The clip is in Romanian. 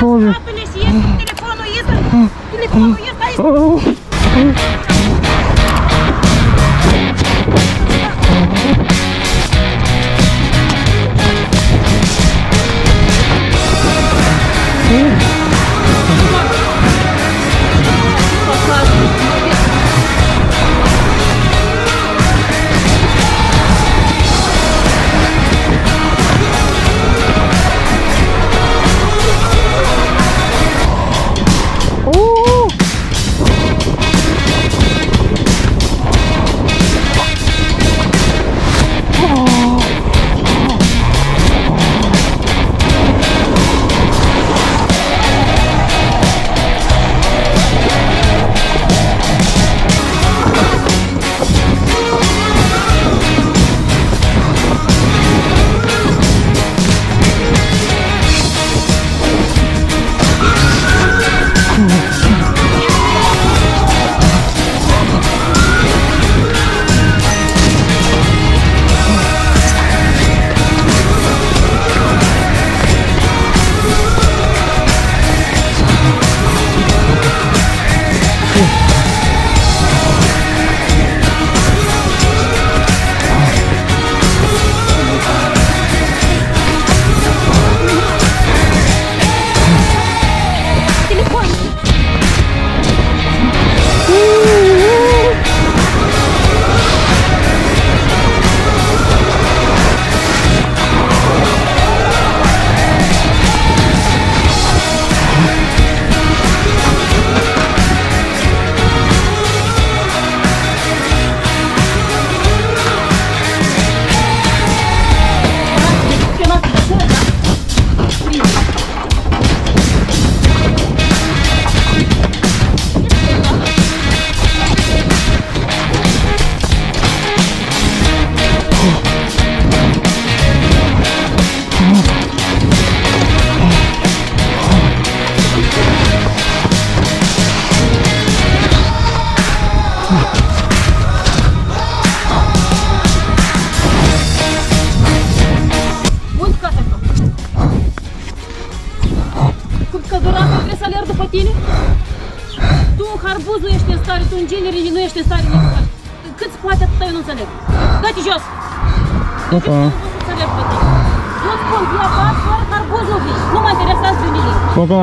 Боже. Если телефон уехал, телефон уехал. Să alerg după tine? Tu în harbuz nu ești în stare, tu în genere nu ești în stare nici să faci. Cât poate atâta eu nu înțeleg. Dă-te jos! Papa. Nu înțeleg pe tine. Eu spun, ia bat, doar harbuz nu vii. Nu mă interesează de nimic. Papa.